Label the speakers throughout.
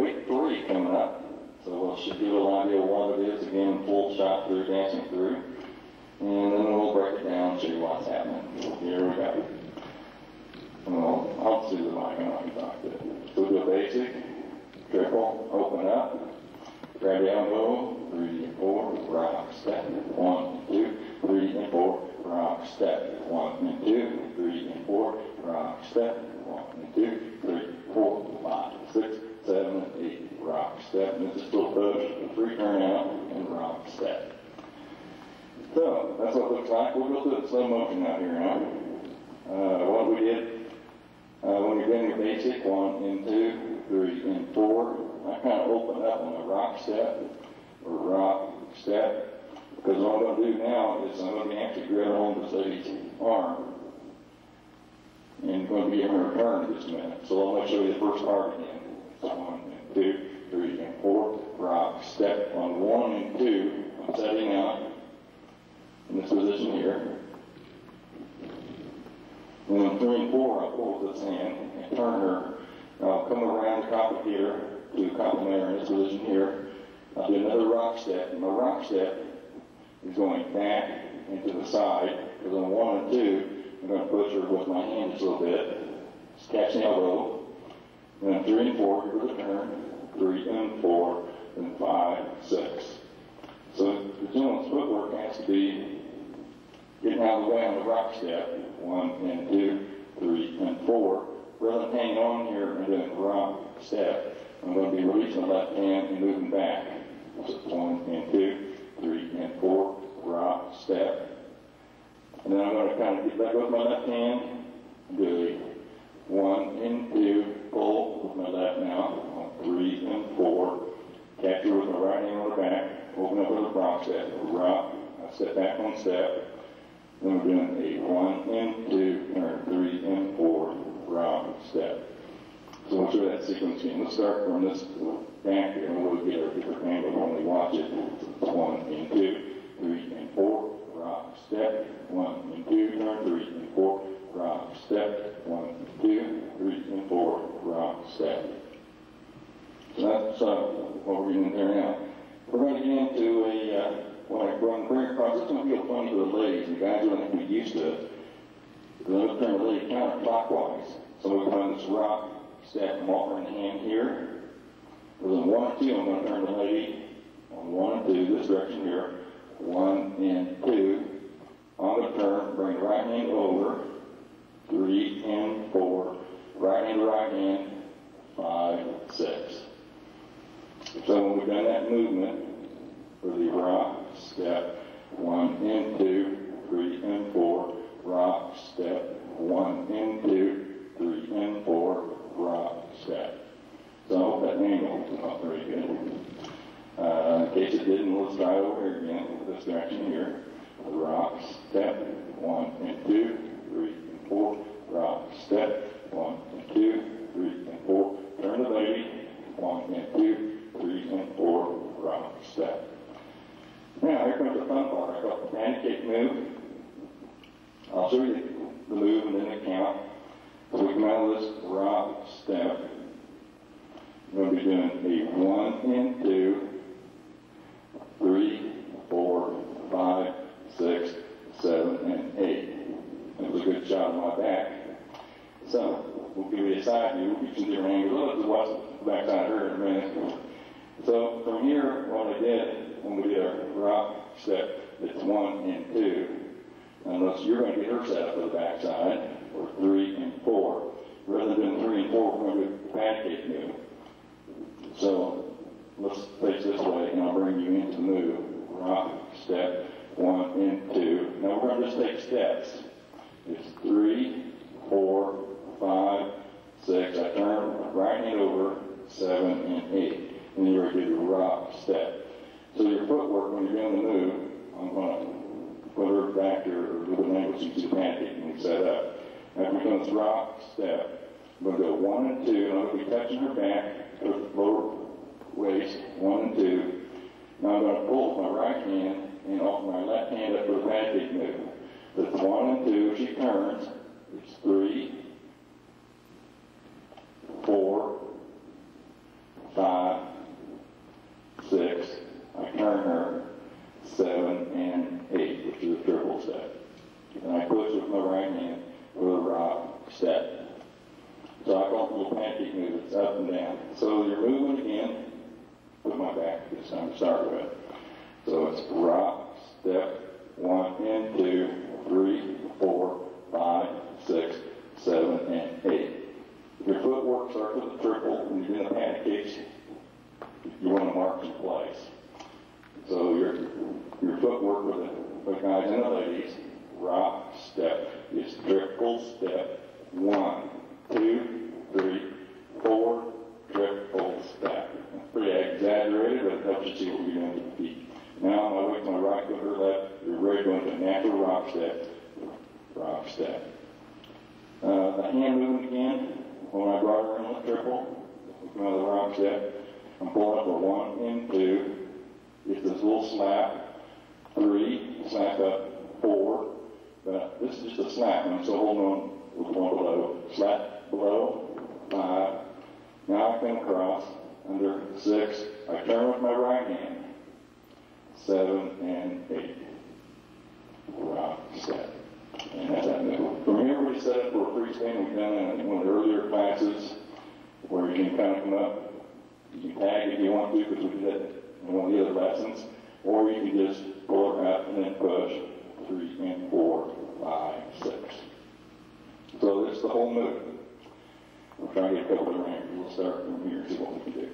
Speaker 1: week three coming up. So we should give a little idea of what it is. Again, full shot through, dancing through. And then we'll break it down and show you what's happening. Here we go. Well, I'll see the mic and I can talk to it. So do a basic, triple, open up, grab the elbow, three and four, rock, step, one, two, three and four, rock, step, one and two, three and four, rock, step, one and two, three, four, five, six, seven, eight, rock, step. And this is still push, three turn out, and rock, step. So that's what it looks like. We'll go through it in slow motion out here now. Uh, what we did uh, when you're doing your basic one and two, three and four, I kind of open up on a rock step or rock step because what I'm going to do now is I'm going to actually grab on the lady's arm and going to be in return in just a minute. So I'm going to show you the first part again. One and two, three and four, rock step on one and two. In position here. And and four, I'll pull this hand and turn her. I'll uh, come around the complicator to complement her in this position here. I'll do another rock step. And my rock step is going back into the side because on one and two, I'm going to push her with my hands a little bit. Just catch the elbow. And then three and four, give her the turn. Three and four, and five, six. So the gentleman's footwork has to be getting out of the way on the rock step. One and two, three and four. Rather than hanging on here and doing rock step, I'm going to be releasing the left hand and moving back. One and two, three and four, rock step. And then I'm going to kind of get back with my left hand, do one and two, pull with my left now, three and four, capture with my right hand on the back, open up with a rock step, rock, I step back one step, doing a one and two, turn three and four, round step. So we'll show that sequence again. Let's start from this back here, and we'll get a different angle when we watch it. One and two, three and four, round step, one and two, turn three and four, round step, one and two, three and four, round step. So that's uh, what we're doing there now. We're going to get into a, uh, when I run prayer across, it's going to feel funny to the ladies, and guys are going to be used to it. We're going to turn the lady counterclockwise. So we're going to this rock step and her in hand here. Within one and two, I'm going to turn the lady on one and two, this direction here. One and two. On the turn, bring right hand over. Three and four. Right hand, right hand. Five, six. So when we've done that movement for the rock step, one and two, three and four, rock step, one and two, three and four, rock step. So that angle is not very good. Uh, in case it didn't, let's try over again with this direction here. Rock step, one and two, three and four, rock step, one and two, three and four. Turn the lady, one and two, three and four, rock step. Now here comes the fun part. I got the pancake move. You the move and then the count. So we come out of this rock step. We're going to be doing a one and two, three, four, five, six, seven, and eight. It was a good shot on my back. So we'll give you a side view. You can different angles. Let's watch the back side of her in a minute. So from here, what I did when we did our rock step, it's one and two. Unless you're going to get her set up for the backside, or three and four. Rather than three and four, we're going to pancake move. So let's face this way, and I'll bring you into move. Rock, step, one and two. Now we're going to just take steps. It's three, four, five, six. I turn right hand over, seven and eight. And you're going to do the rock step. So your footwork when you're doing the move, I'm going to put her back here or do an see the pancake and set up. After this rock step, I'm going to go one and two, and I'm going to be touching her back with lower waist, one and two. Now I'm going to pull with my right hand and off my left hand up for the pancake move. That's one and two. She turns. It's three, four, five. up and down. So you're moving in Put oh, my back this time to start with. So it's rock, step, one and two, three, four, five, six, seven, and eight. Your footwork starts with a triple, and you're doing the pancakes. You want to mark in place. So your your footwork with the, the guys and the ladies, rock, step, is triple step, one, two, three, four, triple step. It's pretty exaggerated, but it helps you see what you're doing with the feet. Now I'm going to my right foot or left. You're ready to go into a natural rock step. Step. Uh, the hand movement again. When I brought her in the triple, another rock step. I'm pulling a one and two. It's this little slap. Three, slap up. Four. But this is just a slap. And I'm still holding on with one below. Slap below. Five. Now I come across under six. I turn with my right hand. Seven and eight. Rock move. From here we set up for a freestanding. Done in one of the earlier classes where you can kind of come up. You can tag if you want to because we did that in one of the other lessons. Or you can just pull it out and then push three and four, five, six. So that's the whole move. We'll try to get a couple of ranks. We'll start from here, see what we can do.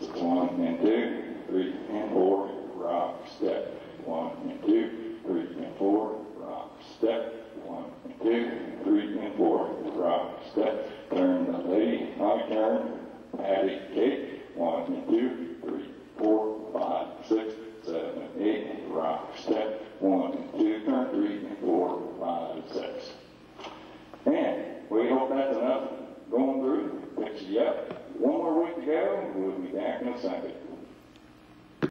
Speaker 1: So one and two, three and four, rock, step. One so.